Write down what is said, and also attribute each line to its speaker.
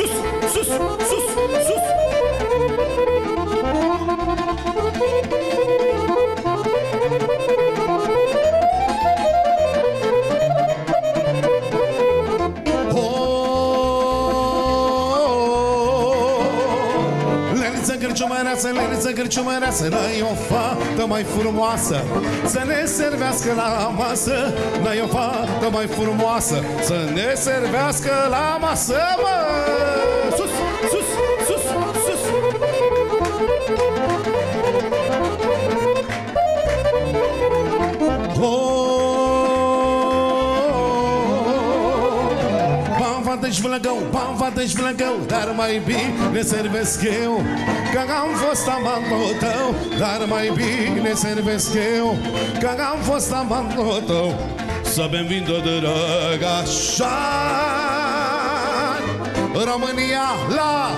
Speaker 1: Sus, sus, sus, sus. Oh. Cârciumăreasă, leniță, cârciumăreasă N-ai o fată mai frumoasă. Să ne servească la masă N-ai o fată mai frumoasă. Să ne servească la masă, mă! Sus, sus, sus, sus! Bam, fată și vlăgău, bam, fată și vlăgău Dar mai bine servesc eu. Că am fost amantul tău Dar mai bine servesc eu. Că am fost amantul tău Să bem vin de drag așa. România la